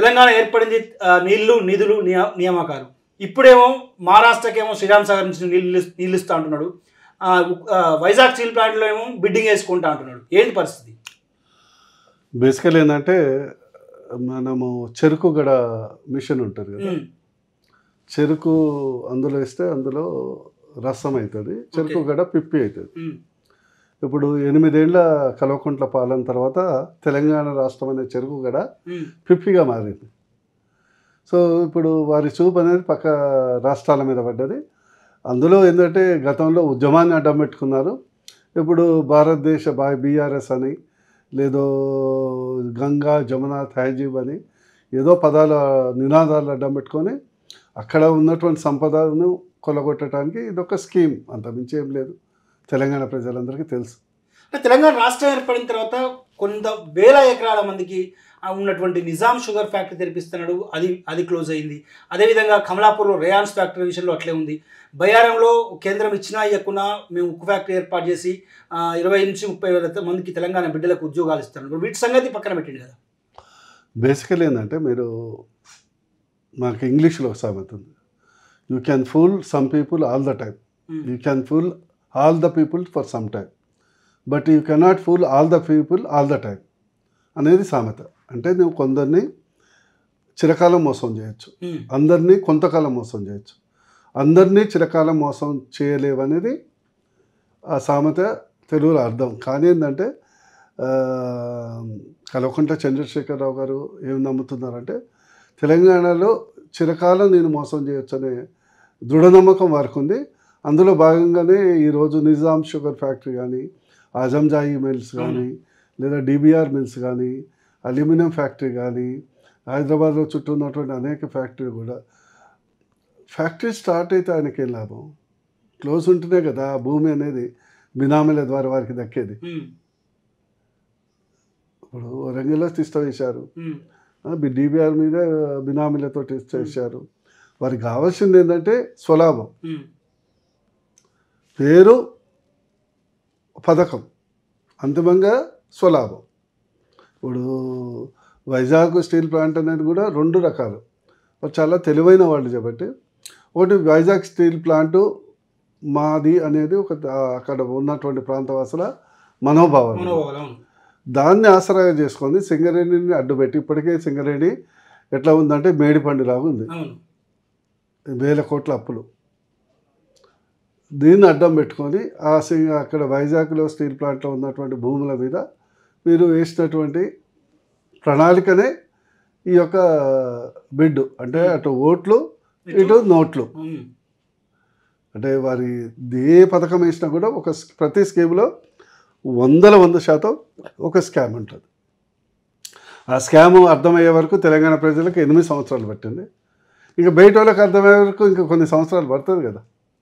తెలంగాణ ఏర్పడింది నీళ్ళు నిధులు నియా- నియామకాలు. ఇప్పుడేమో మహారాష్ట్రకేమో శ్రీరామ్ సాగర్ నుంచి నీళ్ళు నీళ్ళు ఇస్తా అంటున్నాడు. వైజాగ్ స్టీల్ ప్లాంట్లో ఏమో బిడ్డింగ్ వేసుకుంటా అంటున్నాడు. ఏంటి పరిస్థితి? బేసికల్ ఏంటంటే మనము చెరుకు గడ మిషన్ ఉంటుంది కదా. చెరుకు అందులో వేస్తే అందులో రసం అవుతుంది చెరుకు గడ పిప్పి అవుతుంది. ఇప్పుడు ఎనిమిదేళ్ళ కల్వకుంట్ల పాలన తర్వాత తెలంగాణ రాష్ట్రం అనే చెరుకు గడ పిప్పిగా మారింది. సో ఇప్పుడు వారి చూపు అనేది పక్క రాష్ట్రాల మీద పడ్డది. అందులో ఏంటంటే గతంలో ఉద్యమాన్ని అడ్డం పెట్టుకున్నారు. ఇప్పుడు భారతదేశ బా బీఆర్ఎస్ అని లేదో గంగా జమున తహజీబ్ అని ఏదో పదాల నినాదాలు అడ్డం పెట్టుకొని అక్కడ ఉన్నటువంటి సంపదను కొలగొట్టడానికి ఇదొక స్కీమ్. అంత మించి ఏం లేదు. తెలంగాణ ప్రజలందరికీ తెలుసు. అంటే తెలంగాణ రాష్ట్రం ఏర్పడిన తర్వాత కొంత వేల ఎకరాల మందికి ఉన్నటువంటి నిజాం షుగర్ ఫ్యాక్టరీ తెరిపిస్తున్నాడు. అది అది క్లోజ్ అయింది. అదేవిధంగా కమలాపూర్లో రేయాన్స్ ఫ్యాక్టరీ విషయంలో అట్లే ఉంది. బయ్యారంలో కేంద్రం ఇచ్చినా ఇవ్వకున్నా మేము ఉక్కు ఫ్యాక్టరీ ఏర్పాటు చేసి ఇరవై నుంచి ముప్పై వేల మందికి తెలంగాణ బిడ్డలకు ఉద్యోగాలు ఇస్తున్నాడు. వీటి సంగతి పక్కన పెట్టింది కదా. బేసికల్ ఏంటంటే మీరు మాకు ఇంగ్లీష్లో ఒక సామెత ఉంది. You can fool some people all the time you can fool all the people for some time but you cannot fool all the people all the time అనేది సామెత. అంటే నువ్వు కొందరిని చిరకాలం మోసం చేయొచ్చు. ఉమ్, అందరినీ కొంతకాలం మోసం చేయొచ్చు. అందరినీ చిరకాలం మోసం చేయలేవు అనేది ఆ సామెత తెలుగులో అర్థం. కానీ ఏంటంటే ఆ, కల్వకుంట్ల చంద్రశేఖరరావు గారు ఏం నమ్ముతున్నారంటే తెలంగాణలో చిరకాలం నేను మోసం చేయొచ్చు అనే దృఢ నమ్మకం వారికి ఉంది. అందులో భాగంగానే ఈరోజు నిజాం షుగర్ ఫ్యాక్టరీ కానీ ఆజంజాయి మిల్స్ కానీ లేదా డిబిఆర్ మిల్స్ కానీ అల్యూమినియం ఫ్యాక్టరీ కానీ హైదరాబాద్లో చుట్టూ ఉన్నటువంటి అనేక ఫ్యాక్టరీ కూడా. ఫ్యాక్టరీ స్టార్ట్ అయితే ఆయనకి లాభం? క్లోజ్ ఉంటేనే కదా భూమి అనేది బినామీల ద్వారా వారికి దక్కేది. ఇప్పుడు వరంగల్లో తిష్ట వేశారు డిబిఆర్ మీద బినామీలతో టెస్ట్ చేశారు. వారికి కావాల్సింది ఏంటంటే స్వలాభం. పేరు పథకం అంతిమంగా స్వలాభం. ఇప్పుడు వైజాగ్ స్టీల్ ప్లాంట్ అనేది కూడా రెండు రకాలు. చాలా తెలివైన వాళ్ళు కాబట్టి ఒకటి వైజాగ్ స్టీల్ ప్లాంట్ మాది అనేది ఒక అక్కడ ఉన్నటువంటి ప్రాంతవాసుల మనోభావం దాన్ని ఆసరాగా చేసుకొని సింగరేణిని అడ్డుపెట్టి ఇప్పటికే సింగరేణి ఎట్లా ఉందంటే మేడిపండులాగా ఉంది. వేల కోట్ల అప్పులు. దీన్ని అడ్డం పెట్టుకొని ఆ సి- అక్కడ వైజాగ్లో స్టీల్ ప్లాంట్లో ఉన్నటువంటి భూముల మీద మీరు వేసినటువంటి ప్రణాళికనే ఈ యొక్క బిడ్డు అంటే అటు ఓట్లు ఇటు నోట్లు. ఉమ్, అంటే వారి ఏ పథకం వేసినా కూడా ఒక ప్రతి స్కీమ్లో వందల వంద శాతం ఒక స్కామ్ ఉంటుంది. ఆ స్కామ్ అర్థమయ్యే వరకు తెలంగాణ ప్రజలకు ఎనిమిది సంవత్సరాలు పట్టింది. ఇంకా బయట వాళ్ళకి అర్థమయ్యే వరకు ఇంకా కొన్ని సంవత్సరాలు పడుతుంది కదా.